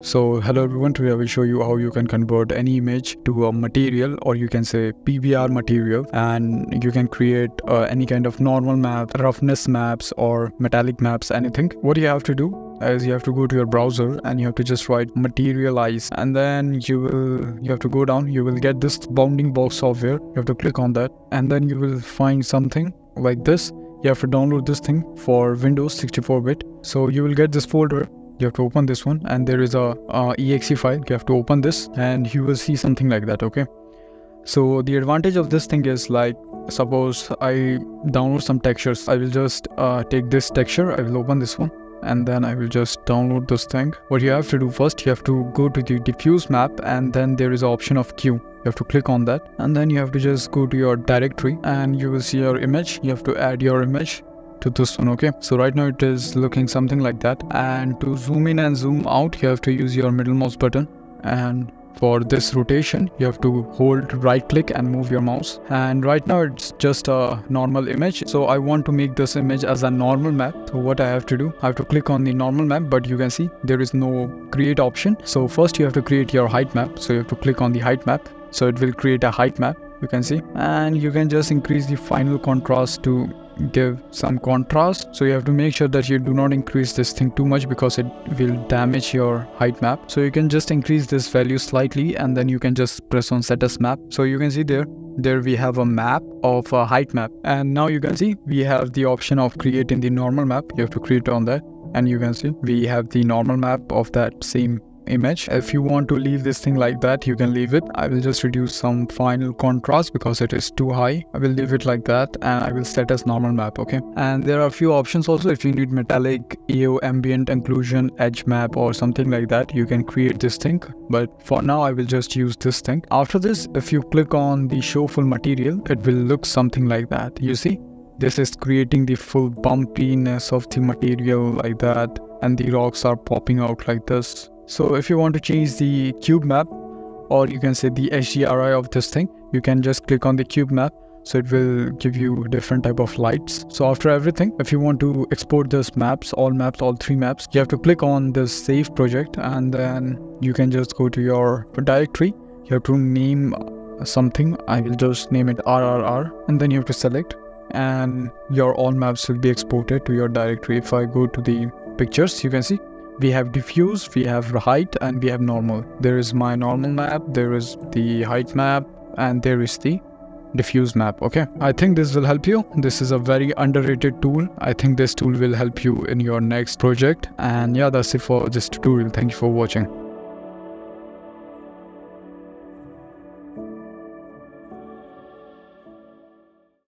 So hello everyone, today I will show you how you can convert any image to a material or you can say PBR material and you can create uh, any kind of normal map, roughness maps or metallic maps, anything. What you have to do is you have to go to your browser and you have to just write materialize and then you will you have to go down you will get this bounding box software you have to click on that and then you will find something like this. You have to download this thing for windows 64-bit so you will get this folder you have to open this one and there is a, a exe file you have to open this and you will see something like that okay so the advantage of this thing is like suppose i download some textures i will just uh, take this texture i will open this one and then I will just download this thing. What you have to do first, you have to go to the diffuse map and then there is an option of queue. You have to click on that and then you have to just go to your directory and you will see your image. You have to add your image to this one okay? So right now it is looking something like that. And to zoom in and zoom out you have to use your middle mouse button. And for this rotation you have to hold right click and move your mouse. And right now it's just a normal image. So i want to make this image as a normal map. So what i have to do i have to click on the normal map but you can see there is no create option. So first you have to create your height map. So you have to click on the height map. So it will create a height map you can see. And you can just increase the final contrast to give some contrast. So you have to make sure that you do not increase this thing too much because it will damage your height map. So you can just increase this value slightly and then you can just press on set as map. So you can see there there we have a map of a height map. And now you can see we have the option of creating the normal map. You have to create on that. And you can see we have the normal map of that same image. If you want to leave this thing like that, you can leave it. I will just reduce some final contrast because it is too high. I will leave it like that and I will set as normal map, okay? And there are a few options also. If you need metallic, AO, ambient, occlusion, edge map or something like that, you can create this thing. But for now, I will just use this thing. After this, if you click on the show full material, it will look something like that. You see? This is creating the full bumpiness of the material like that and the rocks are popping out like this so if you want to change the cube map or you can say the HDRI of this thing, you can just click on the cube map. So it will give you different type of lights. So after everything, if you want to export those maps, all maps, all three maps, you have to click on this save project and then you can just go to your directory. You have to name something. I will just name it RRR and then you have to select and your all maps will be exported to your directory. If I go to the pictures, you can see we have diffuse, we have height, and we have normal. There is my normal map, there is the height map, and there is the diffuse map okay? I think this will help you. This is a very underrated tool. I think this tool will help you in your next project. And yeah that's it for this tutorial. Thank you for watching